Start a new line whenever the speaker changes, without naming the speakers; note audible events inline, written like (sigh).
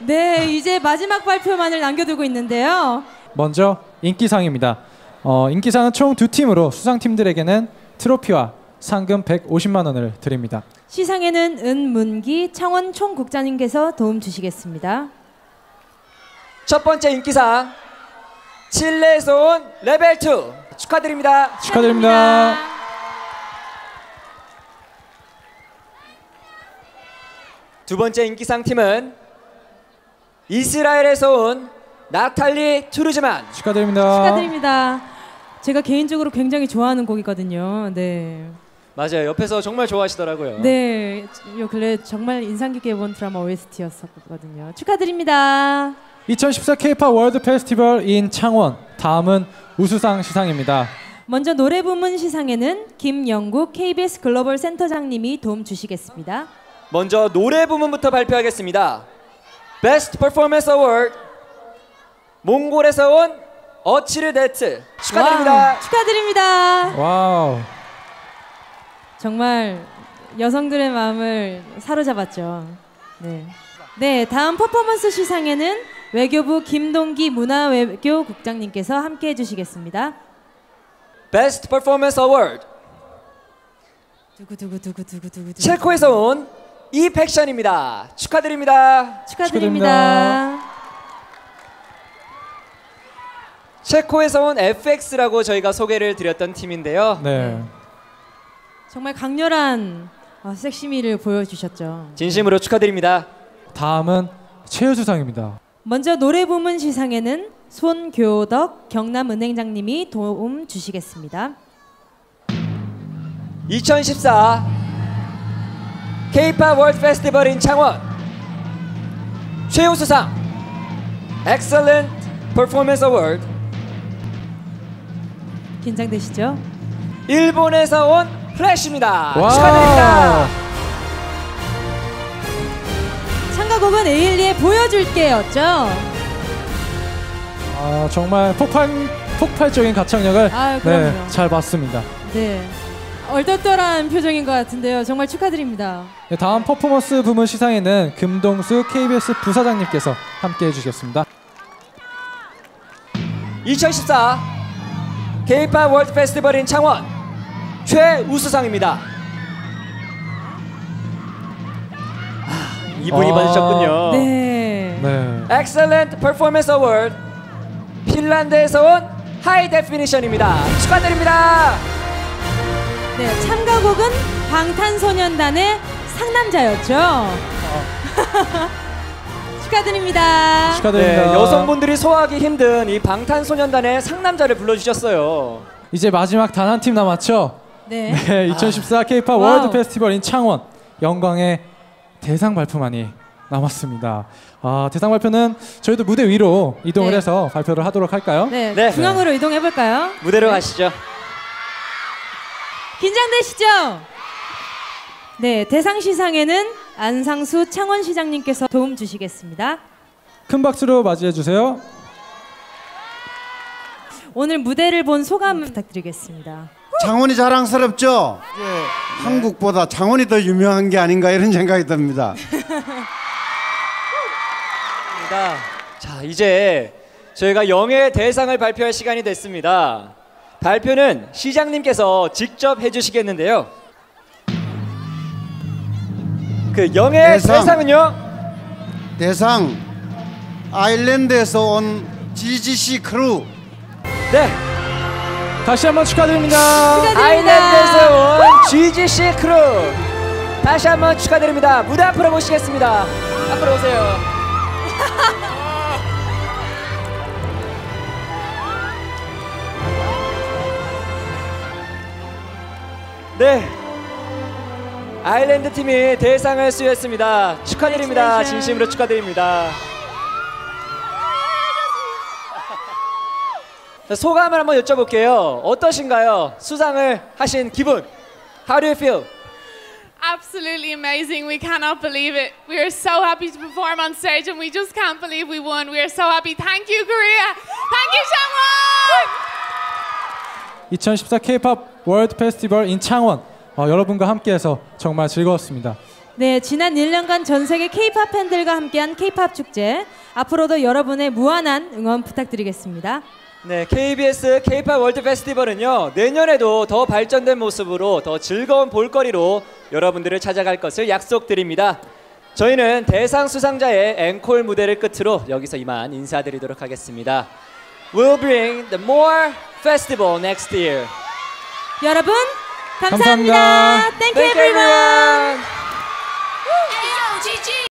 네, 이제 마지막 발표만을 남겨두고 있는데요.
먼저 인기상입니다. 어, 인기상은 총 두 팀으로 수상팀들에게는 트로피와 상금 150만 원을 드립니다.
시상에는 은문기 창원 총국장님께서 도움 주시겠습니다.
첫 번째 인기상 칠레에서 온 레벨 2 축하드립니다.
축하드립니다.
두 번째 인기상 팀은 이스라엘에서 온 나탈리 투르즈만
축하드립니다.
축하드립니다. 제가 개인적으로 굉장히 좋아하는 곡이거든요. 네.
맞아요. 옆에서 정말 좋아하시더라고요.
네, 요 근래 정말 인상 깊게 본 드라마 OST였었거든요. 축하드립니다.
2014 K-pop World Festival in 창원. 다음은 우수상 시상입니다.
먼저 노래 부문 시상에는 김영국 KBS 글로벌 센터장님이 도움 주시겠습니다.
먼저 노래 부문부터 발표하겠습니다. Best Performance Award 몽골에서 온 어치르 네트 축하드립니다.
와, 축하드립니다.
와우.
정말 여성들의 마음을 사로잡았죠. 네. 네, 다음 퍼포먼스 시상에는 외교부 김동기 문화외교국장님께서 함께 해주시겠습니다.
Best Performance Award
두구 두구 두구 두구 두구 두구.
체코에서 온 이팩션입니다. 축하드립니다.
축하드립니다.
체코에서 온 FX라고 저희가 소개를 드렸던 팀인데요.
네.
정말 강렬한 어, 섹시미를 보여주셨죠.
진심으로 축하드립니다.
다음은 최우수상입니다.
먼저 노래 부문 시상에는 손교덕 경남은행장님이 도움 주시겠습니다.
2014 K-pop World Festival in 창원 최우수상 Excellent Performance Award
긴장되시죠?
일본에서 온 플래시입니다.
와우.
축하드립니다.
참가곡은 에일리의 보여줄게였죠.
아, 정말 폭발 폭발적인 가창력을
아유.
네, 잘 봤습니다.
네. 얼떨떨한 표정인 것 같은데요. 정말 축하드립니다.
네, 다음 퍼포먼스 부문 시상에는 금동수 KBS 부사장님께서 함께 해주시겠습니다.
2014 K-pop 월드 페스티벌인 창원 최우수상입니다. 아, 이분이
아.
받으셨군요.
네.
네.
Excellent Performance Award 핀란드에서 온 High Definition입니다. 축하드립니다.
네. 참가곡은 방탄소년단의 상남자였죠. (laughs) 축하드립니다.
축하드립니다.
네, 여성분들이 소화하기 힘든 이 방탄소년단의 상남자를 불러주셨어요.
이제 마지막 단 한 팀 남았죠?
네. (laughs)
네, 2014 K-pop
와우.
World Festival in 창원 영광의 대상 발표만이 남았습니다. 아, 대상 발표는 저희도 무대 위로 이동을
네.
해서 발표를 하도록 할까요?
네.
네.
중앙으로 이동해 볼까요?
무대로 가시죠.
긴장되시죠? 네, 대상 시상에는 안상수 창원시장님께서 도움 주시겠습니다.
큰 박수로 맞이해 주세요.
오늘 무대를 본 소감 부탁드리겠습니다.
창원이 자랑스럽죠? 한국보다 창원이 더 유명한 게 아닌가 이런 생각이 듭니다. (laughs)
자, 이제 저희가 영예 대상을 발표할 시간이 됐습니다. 발표는 시장님께서 직접 해주시겠는데요. 그 영예
대상.
대상은요.
대상 아일랜드에서 온 GGC 크루
네,
다시 한번 축하드립니다.
축하드립니다.
아일랜드에서 온 GGC 크루. 다시 한번 축하드립니다. 무대 앞으로 모시겠습니다. 앞으로 오세요. (laughs) 네. 아일랜드 팀이 대상을 수여했습니다. 축하드립니다. 진심으로 축하드립니다. 자, 소감을 한번 여쭤볼게요. 어떠신가요? 수상을 하신 기분. How do you feel?
Absolutely amazing. We cannot believe it. We are so happy to perform on stage and we just can't believe we won. We are so happy. Thank you, Korea. Thank you.
2014 K-팝 월드 페스티벌 인 창원 어, 여러분과 함께해서 정말 즐거웠습니다.
네, 지난 1년간 전 세계 K-팝 팬들과 함께한 K-팝 축제. 앞으로도 여러분의 무한한 응원 부탁드리겠습니다.
네, KBS K-팝 월드 페스티벌은요 내년에도 더 발전된 모습으로 더 즐거운 볼거리로 여러분들을 찾아갈 것을 약속드립니다. 저희는 대상 수상자의 앵콜 무대를 끝으로 여기서 이만 인사드리도록 하겠습니다. We'll bring the more festival next year.
여러분, 감사합니다.
감사합니다.
Thank you
Thank you,
everyone.
everyone.